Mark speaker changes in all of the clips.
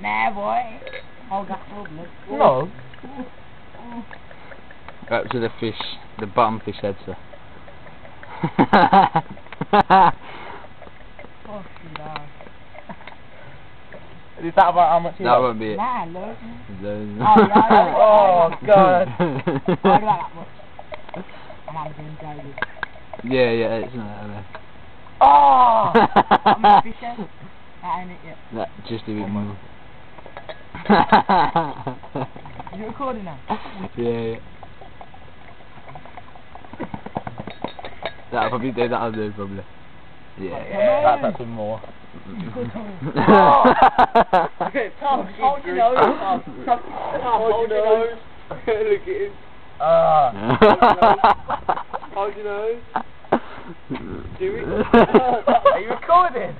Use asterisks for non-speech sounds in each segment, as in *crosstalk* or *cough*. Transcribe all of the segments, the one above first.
Speaker 1: Nah, boy. Oh, that's lovely.
Speaker 2: No.
Speaker 3: Up to the fish, the bottom fish head, sir.
Speaker 1: Oh,
Speaker 2: Is that about how much you
Speaker 3: that won't be it.
Speaker 1: Nah, look.
Speaker 3: Those-
Speaker 1: Oh, yeah,
Speaker 2: Oh, oh God.
Speaker 1: I don't like that much. I'm having doing David.
Speaker 3: yeah, yeah, it's not that bad.
Speaker 2: Oh!
Speaker 1: I'm a fisher. That ain't it yet.
Speaker 3: That, just a bit more.
Speaker 1: You recording now?
Speaker 3: yeah, yeah. That'll probably do, that'll do, probably. Yeah.
Speaker 2: Yeah, that's actually more. *laughs*
Speaker 1: Okay, Tom, hold your nose. Tom, Tom, Tom, hold your nose. *laughs*
Speaker 4: Look at him.
Speaker 2: Ah.
Speaker 4: Hold your nose. Do it.
Speaker 2: Are you recording?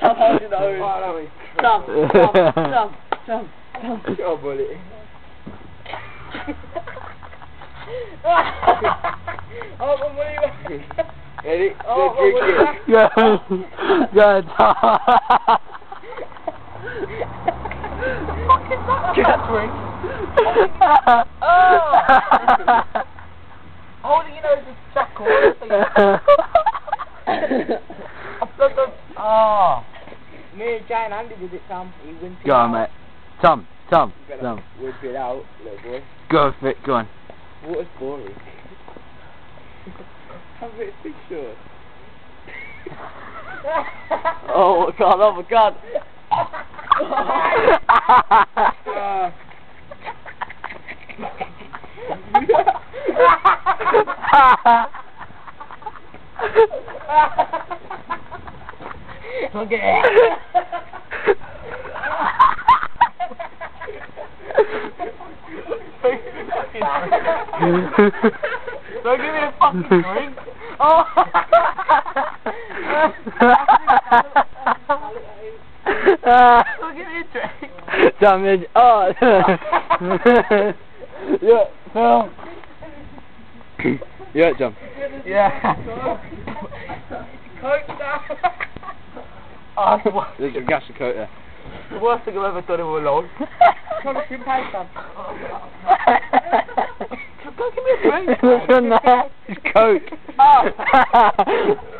Speaker 1: Tom, hold your nose.
Speaker 4: That
Speaker 1: Tom, Tom, Tom, Tom, Tom.
Speaker 4: crap. *laughs* Oh, bullet. *laughs*
Speaker 1: Oh, what are you
Speaker 4: Ready?
Speaker 1: Oh,
Speaker 4: Drink
Speaker 1: what
Speaker 4: it.
Speaker 3: Go, go, Tom.
Speaker 2: Cat ring.
Speaker 1: Oh!
Speaker 2: Holding your nose is shackle. Oh.
Speaker 1: Me and Jane Andy did it, Tom. He went
Speaker 3: Go on, mate. Tom, Tom, Tom.
Speaker 4: whip it out, little boy.
Speaker 3: Go for it, go on.
Speaker 4: Water's boring. Have a bit of short. *laughs*
Speaker 1: Oh my god, oh my god. Look at it.
Speaker 2: Don't give me a fucking *laughs* drink. Oh. Don't give me a drink.
Speaker 3: Tom, it's, oh. *laughs* yeah, Tom. yeah, Tom.
Speaker 2: Yeah.
Speaker 1: Coke *laughs* down.
Speaker 2: Oh, the worst,
Speaker 3: There's a gas to coat there.
Speaker 2: the worst thing I've ever done in my life.
Speaker 1: Come on, you pay some.
Speaker 2: Don't give me a drink.
Speaker 3: It's on there. It's coke.
Speaker 2: Oh. *laughs* *laughs*